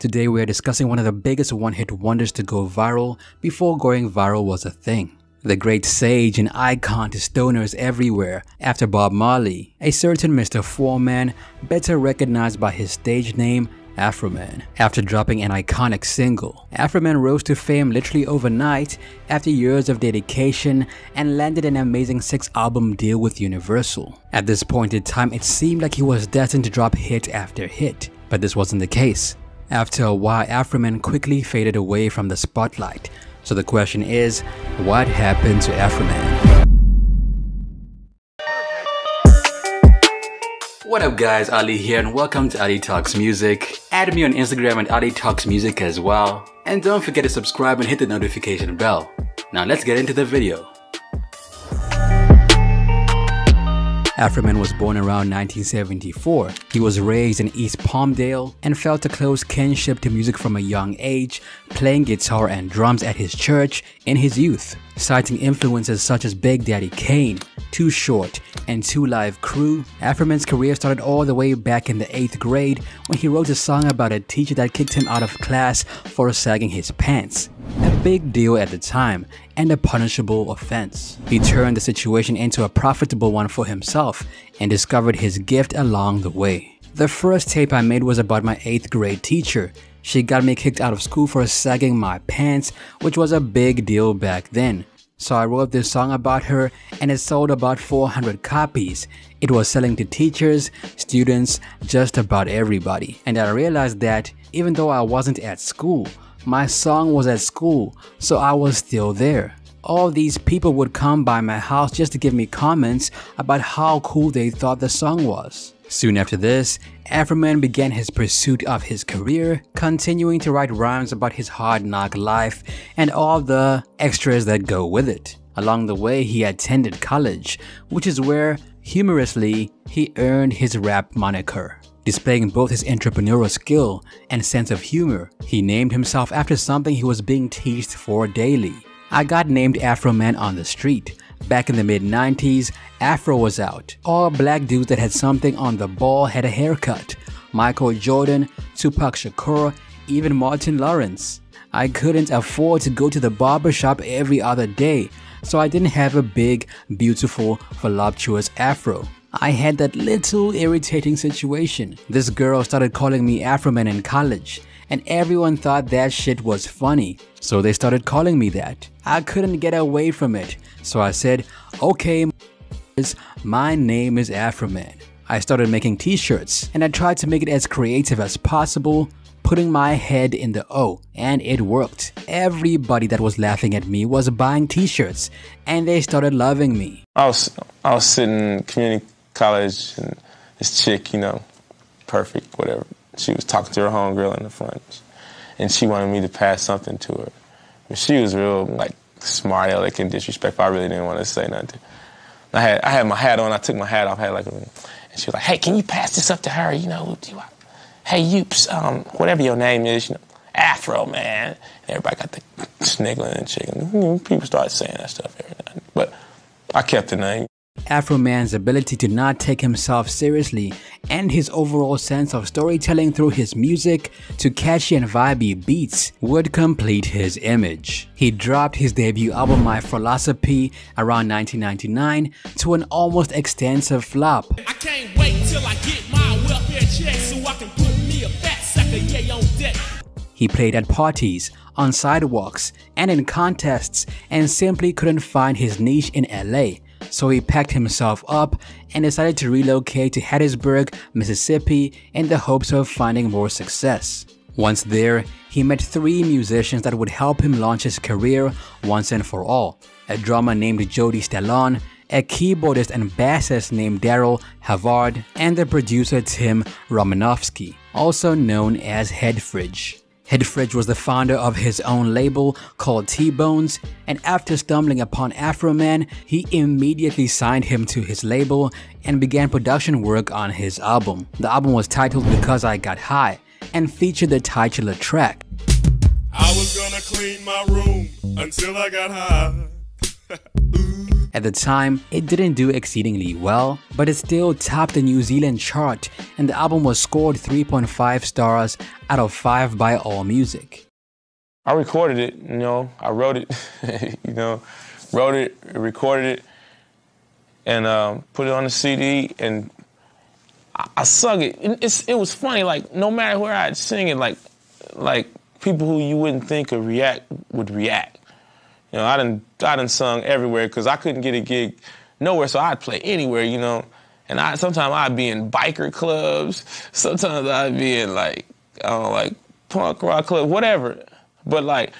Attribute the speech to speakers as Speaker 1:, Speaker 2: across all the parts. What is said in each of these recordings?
Speaker 1: Today we are discussing one of the biggest one-hit wonders to go viral before going viral was a thing. The great sage and icon to stoners everywhere after Bob Marley, a certain Mr. Foreman, better recognized by his stage name Afroman. After dropping an iconic single, Afroman rose to fame literally overnight after years of dedication and landed an amazing six-album deal with Universal. At this point in time, it seemed like he was destined to drop hit after hit, but this wasn't the case. After a while, Afroman quickly faded away from the spotlight. So the question is, what happened to Afroman? What up guys, Ali here and welcome to Ali Talks Music. Add me on Instagram at Ali Talks Music as well. And don't forget to subscribe and hit the notification bell. Now let's get into the video. Afroman was born around 1974. He was raised in East Palmdale and felt a close kinship to music from a young age, playing guitar and drums at his church in his youth, citing influences such as Big Daddy Kane, Too Short, and Two Live Crew. Afroman's career started all the way back in the 8th grade when he wrote a song about a teacher that kicked him out of class for sagging his pants big deal at the time and a punishable offense. He turned the situation into a profitable one for himself and discovered his gift along the way. The first tape I made was about my 8th grade teacher. She got me kicked out of school for sagging my pants, which was a big deal back then. So I wrote this song about her and it sold about 400 copies. It was selling to teachers, students, just about everybody. And I realized that even though I wasn't at school, my song was at school, so I was still there. All these people would come by my house just to give me comments about how cool they thought the song was. Soon after this, Afroman began his pursuit of his career, continuing to write rhymes about his hard knock life and all the extras that go with it. Along the way, he attended college, which is where, humorously, he earned his rap moniker. Displaying both his entrepreneurial skill and sense of humor, he named himself after something he was being teased for daily. I got named Afro Man on the street. Back in the mid 90s, Afro was out. All black dudes that had something on the ball had a haircut. Michael Jordan, Tupac Shakur, even Martin Lawrence. I couldn't afford to go to the barber shop every other day, so I didn't have a big, beautiful, voluptuous afro. I had that little irritating situation. This girl started calling me Afroman in college, and everyone thought that shit was funny, so they started calling me that. I couldn't get away from it, so I said, okay, my name is Afroman. I started making t-shirts, and I tried to make it as creative as possible, putting my head in the O, and it worked. Everybody that was laughing at me was buying t-shirts, and they started loving me.
Speaker 2: I was, I was sitting community college, and this chick, you know, perfect, whatever. She was talking to her homegirl in the front, and she wanted me to pass something to her. But she was real like smart, like and disrespectful. I really didn't want to say nothing. I had I had my hat on. I took my hat off. I had like a, and she was like, "Hey, can you pass this up to her? You know, hey, you, um, whatever your name is, you know, Afro man." And everybody got the sniggling and chicken. People started saying that stuff every night, but I kept the name.
Speaker 1: Afroman's ability to not take himself seriously and his overall sense of storytelling through his music to catchy and vibey beats would complete his image. He dropped his debut album My Philosophy around 1999 to an almost extensive flop. I can't wait till I get my welfare check so I can put me a fat sucker yeah on deck. He played at parties, on sidewalks, and in contests and simply couldn't find his niche in LA so he packed himself up and decided to relocate to Hattiesburg, Mississippi in the hopes of finding more success. Once there, he met three musicians that would help him launch his career once and for all. A drummer named Jody Stellon, a keyboardist and bassist named Daryl Havard, and the producer Tim Romanowski, also known as Headfridge. Headfridge was the founder of his own label called T-Bones, and after stumbling upon Afroman, he immediately signed him to his label and began production work on his album. The album was titled Because I Got High and featured the titular track. I was gonna clean my room until I got high. At the time, it didn't do exceedingly well, but it still topped the New Zealand chart and the album was scored 3.5 stars out of 5 by AllMusic.
Speaker 2: I recorded it, you know, I wrote it, you know, wrote it, recorded it, and um, put it on the CD, and I, I sung it. It's, it was funny, like no matter where I'd sing it, like like people who you wouldn't think would react would react. You know, I didn't I didn't sung everywhere because I couldn't get a gig nowhere, so I'd play anywhere, you know. And I sometimes I'd be in biker clubs, sometimes I'd be in like I don't know, like punk rock club, whatever. But like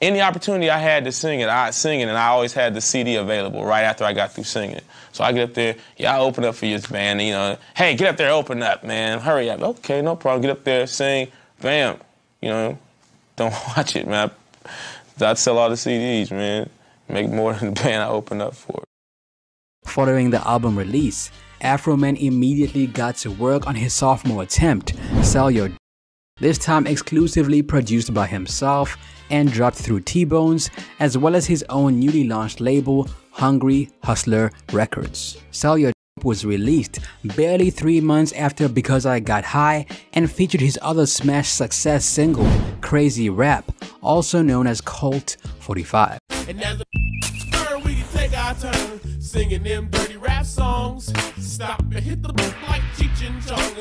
Speaker 2: any opportunity I had to sing it, I'd sing it, and I always had the CD available right after I got through singing. So I get up there, yeah, I open up for your band, you know, hey, get up there, open up, man, hurry up. Okay, no problem. Get up there, sing, bam, you know, don't watch it, man. I'd sell all the CDs, man. Make more than the band I opened up for.
Speaker 1: Following the album release, Afroman immediately got to work on his sophomore attempt, Sell Your this time exclusively produced by himself and dropped through T-Bones as well as his own newly launched label Hungry Hustler Records. Sell Your was released barely three months after Because I Got High and featured his other smash success single, Crazy Rap, also known as Colt 45 singing them dirty rap songs. Stop and hit the like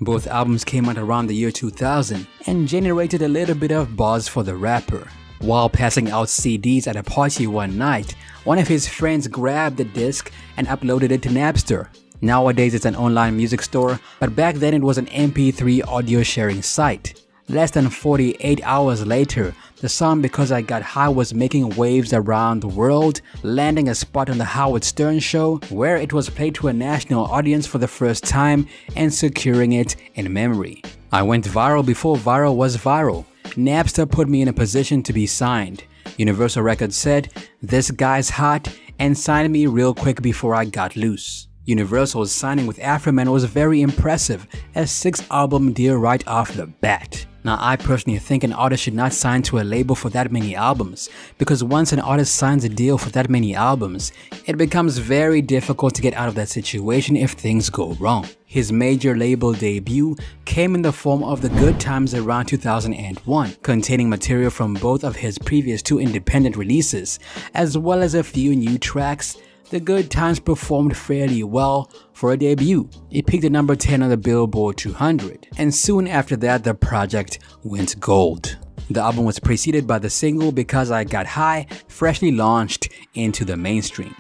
Speaker 1: Both albums came out around the year 2000 and generated a little bit of buzz for the rapper. While passing out CDs at a party one night, one of his friends grabbed the disc and uploaded it to Napster. Nowadays it's an online music store, but back then it was an MP3 audio sharing site. Less than 48 hours later, the song Because I Got High was making waves around the world, landing a spot on the Howard Stern show where it was played to a national audience for the first time and securing it in memory. I went viral before viral was viral. Napster put me in a position to be signed. Universal Records said, this guy's hot and signed me real quick before I got loose. Universal's signing with Afroman was very impressive, a six album deal right off the bat. Now, I personally think an artist should not sign to a label for that many albums, because once an artist signs a deal for that many albums, it becomes very difficult to get out of that situation if things go wrong. His major label debut came in the form of The Good Times around 2001, containing material from both of his previous two independent releases, as well as a few new tracks the Good Times performed fairly well for a debut. It peaked at number 10 on the Billboard 200, and soon after that the project went gold. The album was preceded by the single Because I Got High, freshly launched into the mainstream.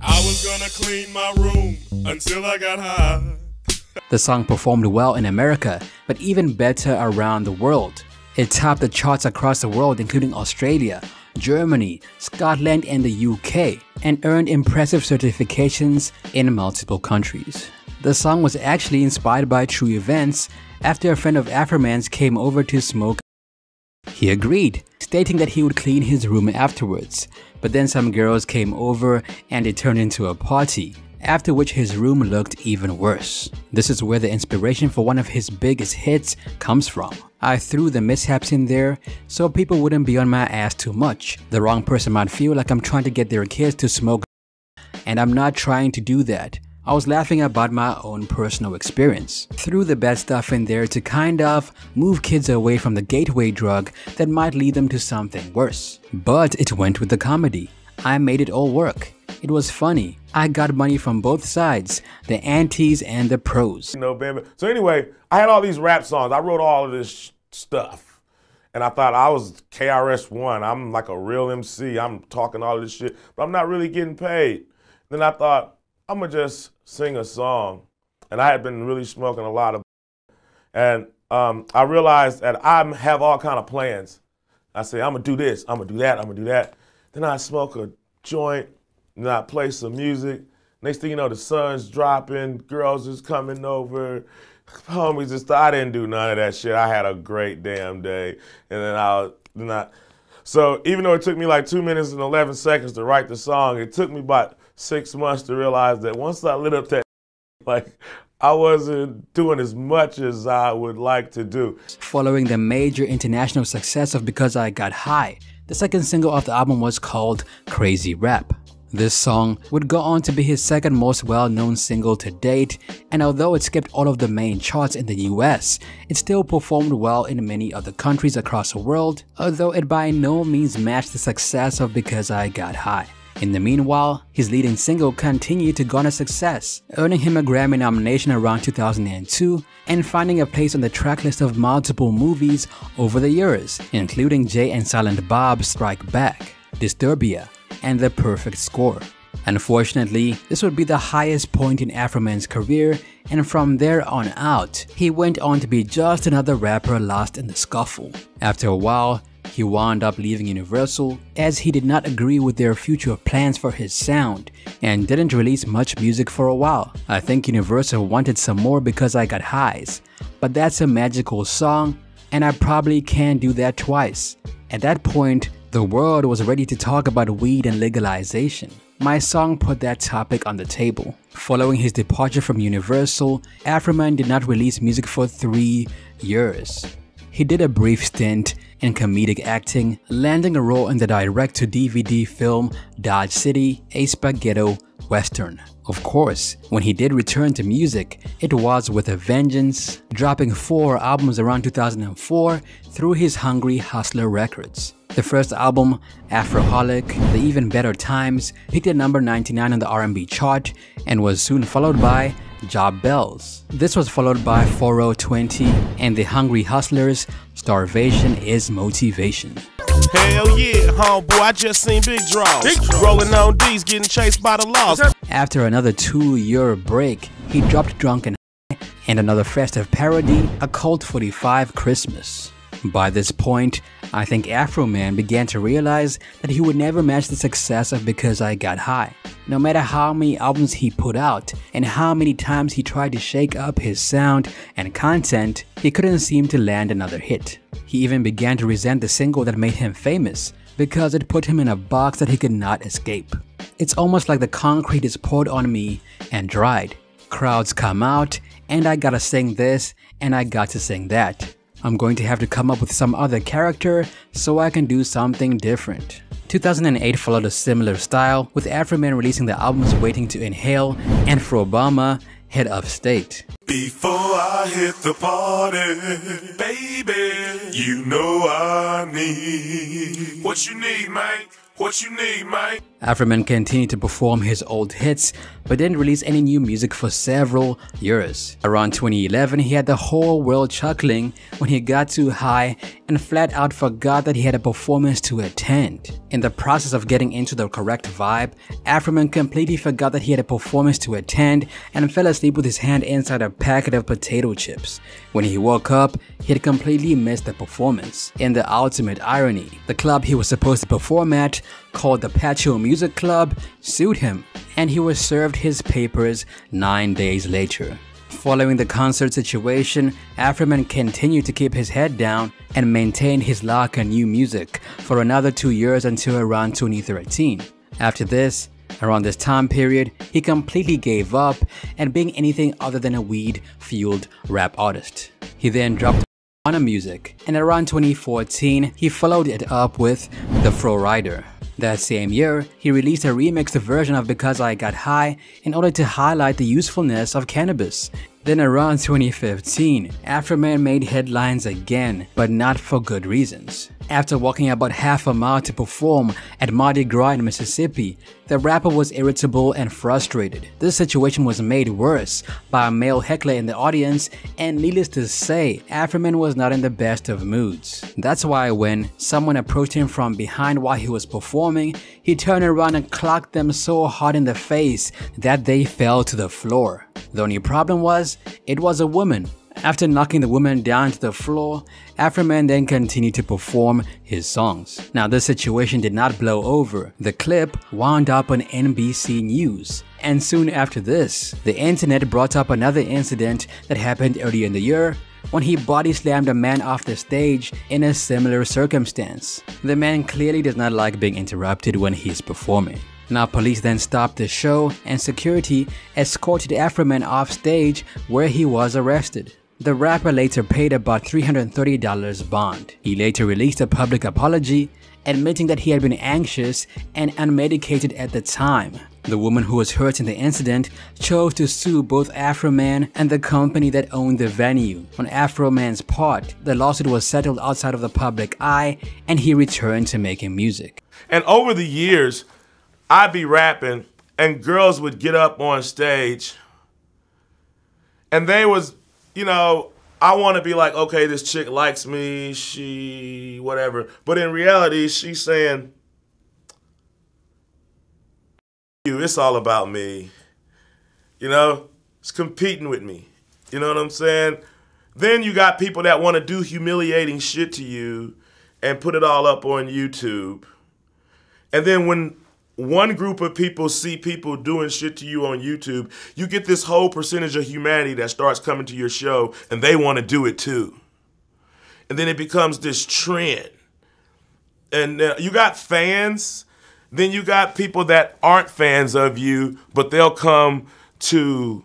Speaker 1: I was gonna clean my room until I got high. the song performed well in America, but even better around the world. It topped the charts across the world including Australia, Germany, Scotland, and the UK, and earned impressive certifications in multiple countries. The song was actually inspired by true events after a friend of Afroman's came over to smoke. He agreed, stating that he would clean his room afterwards, but then some girls came over and it turned into a party after which his room looked even worse. This is where the inspiration for one of his biggest hits comes from. I threw the mishaps in there so people wouldn't be on my ass too much. The wrong person might feel like I'm trying to get their kids to smoke and I'm not trying to do that. I was laughing about my own personal experience. Threw the bad stuff in there to kind of move kids away from the gateway drug that might lead them to something worse. But it went with the comedy. I made it all work. It was funny. I got money from both sides, the antis and the pros.
Speaker 3: Baby. So anyway, I had all these rap songs. I wrote all of this stuff. And I thought I was KRS-One. I'm like a real MC. I'm talking all of this shit, but I'm not really getting paid. Then I thought, I'm gonna just sing a song. And I had been really smoking a lot of and um, I realized that I have all kind of plans. I say, I'm gonna do this, I'm gonna do that, I'm gonna do that. Then I smoke a joint, and I play some music. Next thing you know, the sun's dropping, girls is coming over, homies just I didn't do none of that shit. I had a great damn day. And then I then I so even though it took me like two minutes and eleven seconds to write the song, it took me about six months to realize that once I lit up that like I wasn't doing as much as I would like to do.
Speaker 1: Following the major international success of Because I Got High, the second single of the album was called Crazy Rap. This song would go on to be his second most well-known single to date, and although it skipped all of the main charts in the US, it still performed well in many other countries across the world, although it by no means matched the success of Because I Got High. In the meanwhile, his leading single continued to garner success, earning him a Grammy nomination around 2002 and finding a place on the tracklist of multiple movies over the years, including Jay and Silent Bob's Strike Back, Disturbia, and The Perfect Score. Unfortunately, this would be the highest point in Afroman's career and from there on out, he went on to be just another rapper lost in the scuffle. After a while, he wound up leaving Universal as he did not agree with their future plans for his sound and didn't release much music for a while. I think Universal wanted some more because I got highs, but that's a magical song and I probably can't do that twice. At that point, the world was ready to talk about weed and legalization. My song put that topic on the table. Following his departure from Universal, Afroman did not release music for three years. He did a brief stint in comedic acting, landing a role in the direct-to-DVD film Dodge City, a spaghetto western. Of course, when he did return to music, it was with a vengeance, dropping four albums around 2004 through his Hungry Hustler Records. The first album, Afroholic, The Even Better Times, peaked at number 99 on the R&B chart and was soon followed by Jobe Bells. This was followed by 4020 and The Hungry Hustlers, Starvation is Motivation.
Speaker 4: Hell yeah, homeboy, I just seen Big Draws. Big draws. Rolling on D's, getting chased by the laws.
Speaker 1: After another two-year break, he dropped Drunken and and another festive parody, A Colt 45 Christmas. By this point, I think Afro Man began to realize that he would never match the success of Because I Got High. No matter how many albums he put out and how many times he tried to shake up his sound and content, he couldn't seem to land another hit. He even began to resent the single that made him famous because it put him in a box that he could not escape. It's almost like the concrete is poured on me and dried. Crowds come out and I gotta sing this and I got to sing that. I'm going to have to come up with some other character so I can do something different. 2008 followed a similar style, with Afroman releasing the albums Waiting to Inhale and Frobama, Head of State.
Speaker 5: Before I hit the party, baby, you know I need what you need, man. What you need, man?
Speaker 1: Afroman continued to perform his old hits, but didn't release any new music for several years. Around 2011, he had the whole world chuckling when he got too high and flat out forgot that he had a performance to attend. In the process of getting into the correct vibe, Afroman completely forgot that he had a performance to attend and fell asleep with his hand inside a packet of potato chips. When he woke up, he had completely missed the performance. In the ultimate irony, the club he was supposed to perform at called the Patio Music Club sued him and he was served his papers nine days later. Following the concert situation, Afroman continued to keep his head down and maintain his lock on new music for another two years until around 2013. After this, around this time period, he completely gave up and being anything other than a weed-fueled rap artist. He then dropped Marijuana Music, and around 2014, he followed it up with The Fro Rider. That same year, he released a remixed version of Because I Got High in order to highlight the usefulness of cannabis. Then around 2015, Afroman made headlines again, but not for good reasons. After walking about half a mile to perform at Mardi Gras in Mississippi, the rapper was irritable and frustrated. This situation was made worse by a male heckler in the audience and needless to say, Afroman was not in the best of moods. That's why when someone approached him from behind while he was performing, he turned around and clocked them so hard in the face that they fell to the floor. The only problem was, it was a woman. After knocking the woman down to the floor, Afroman then continued to perform his songs. Now this situation did not blow over. The clip wound up on NBC News. And soon after this, the internet brought up another incident that happened earlier in the year when he body slammed a man off the stage in a similar circumstance. The man clearly does not like being interrupted when he's performing. Now police then stopped the show and security escorted Afroman off stage where he was arrested. The rapper later paid about $330 bond. He later released a public apology admitting that he had been anxious and unmedicated at the time. The woman who was hurt in the incident chose to sue both Afroman and the company that owned the venue. On Afroman's part, the lawsuit was settled outside of the public eye and he returned to making music.
Speaker 3: And over the years, I'd be rapping and girls would get up on stage and they was, you know, I want to be like, okay, this chick likes me, she whatever. But in reality, she's saying, you, it's all about me. You know, it's competing with me. You know what I'm saying? Then you got people that want to do humiliating shit to you and put it all up on YouTube. And then when one group of people see people doing shit to you on YouTube, you get this whole percentage of humanity that starts coming to your show and they want to do it too. And then it becomes this trend. And uh, you got fans then you got people that aren't fans of you, but they'll come to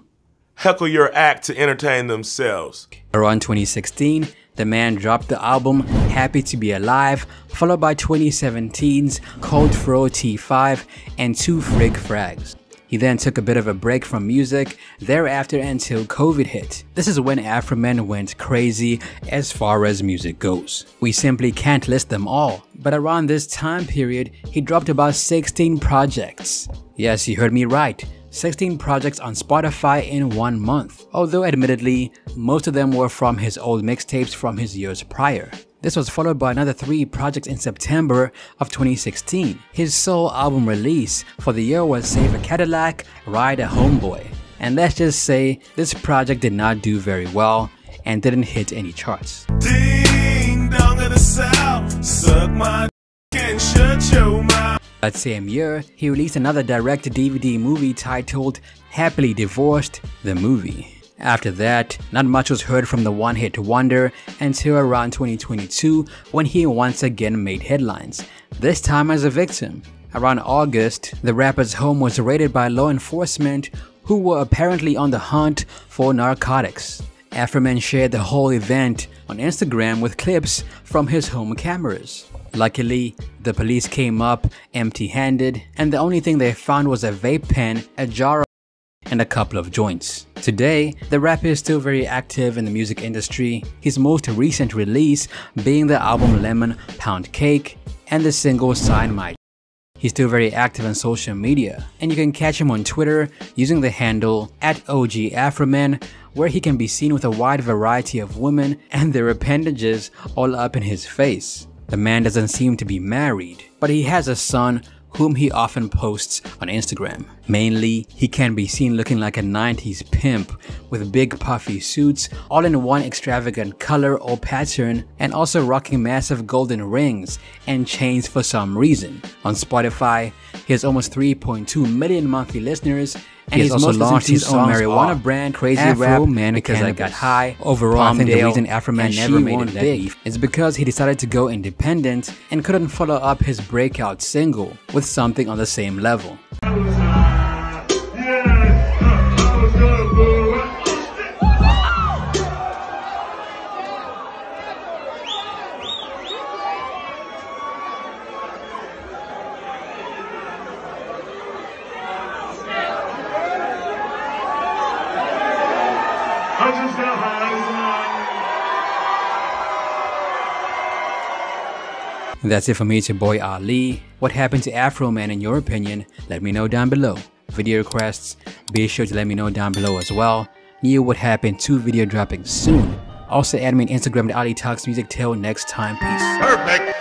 Speaker 3: heckle your act to entertain themselves.
Speaker 1: Around 2016, the man dropped the album Happy to Be Alive, followed by 2017's Cold Fro T5 and Two Frig Frags. He then took a bit of a break from music thereafter until COVID hit. This is when Afroman went crazy as far as music goes. We simply can't list them all, but around this time period, he dropped about 16 projects. Yes, you heard me right. 16 projects on Spotify in one month, although admittedly, most of them were from his old mixtapes from his years prior. This was followed by another three projects in September of 2016. His sole album release for the year was Save a Cadillac, Ride a Homeboy. And let's just say this project did not do very well and didn't hit any charts. Ding That same year, he released another direct-to-DVD movie titled Happily Divorced, the movie. After that, not much was heard from the one-hit wonder until around 2022 when he once again made headlines, this time as a victim. Around August, the rapper's home was raided by law enforcement who were apparently on the hunt for narcotics. Afroman shared the whole event on Instagram with clips from his home cameras. Luckily, the police came up empty-handed and the only thing they found was a vape pen, a jar of and a couple of joints. Today, the rapper is still very active in the music industry, his most recent release being the album Lemon Pound Cake and the single Sign My He's still very active on social media, and you can catch him on Twitter using the handle at OGAfroman, where he can be seen with a wide variety of women and their appendages all up in his face. The man doesn't seem to be married, but he has a son whom he often posts on Instagram. Mainly, he can be seen looking like a 90s pimp with big puffy suits, all in one extravagant color or pattern, and also rocking massive golden rings and chains for some reason. On Spotify, he has almost 3.2 million monthly listeners and he's, he's also launched his own marijuana brand, Crazy Afro Rap, Man because Cannabis. I got high. Overall, I think the reason Afroman never made it big is because he decided to go independent and couldn't follow up his breakout single with something on the same level. That's it for me, it's your boy Ali. What happened to Afro Man in your opinion? Let me know down below. Video requests, be sure to let me know down below as well. New what happened, to video dropping soon. Also add me on Instagram at Ali Talks Music. Till next time, peace. Perfect.